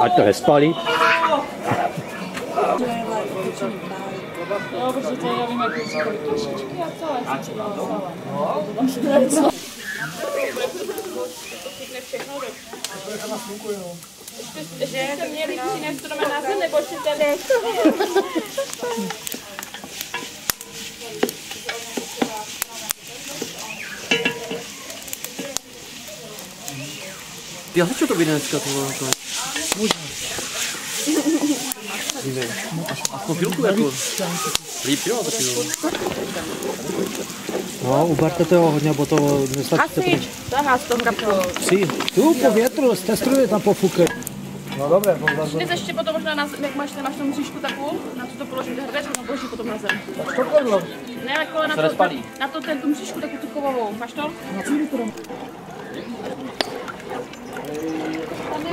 Ať to nespalí. Jo, protože to já vím, jak je kolik trošičky a to, já jsem třeba Že jste měli přinést to na zem, nebo si ten... Já čo to vyjde dneska, ty vole, to je. Aspoň chvilku jako. Líp jo, taky jo. No, uberte toho hodně, bo to nestačí. Hasič, zahás to kapku. Psi, tu po větru, testruje tam po fuke. No dobré, po Ty ještě potom možná, na, jak máš, nemáš tam mřížku takovou, na co to položit hrbec, a položí potom na zem. To podlo. Ne, jako na to, na, na to ten, tu mřížku takovou tu kovovou. Máš to?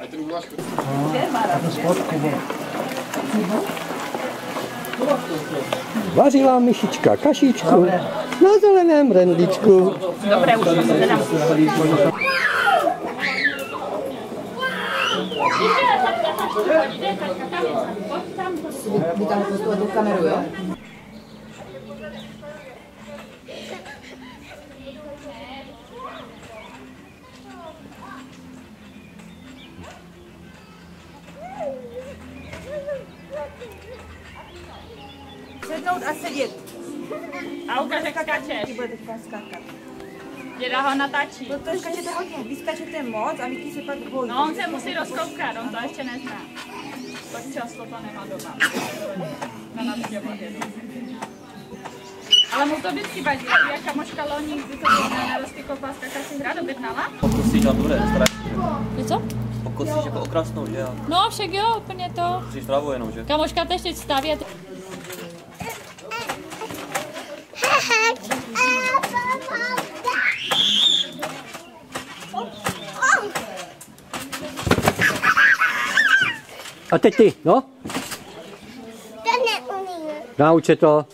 A uděláš Vařila myšička kašičku na zeleném rendličku. Dobré, už to teda. Vy tam tu kameru, jo? Sednout a sedět. A ukáže kakáče. Ty bude teďka skákat. Děda ho natáčí. Protože skačete hodně, vy skačete moc a Miky se pak bojí. No, on se musí rozkoukat, on to ještě nezná. Tak často to nemá doma. Na navštěvách jenom. Ale mu to vždycky vadí, jak kamoška loni, kdy to bylo na rozkyková skakací hra, objednala. Pokosíš tam dobré, staré. Co? Pokosíš jako okrasnou, že jo? No, však jo, úplně to. Musíš trávu jenom, že? Kamoška teď teď staví a ty... A teď ty, no? To neumím. Nauč se to.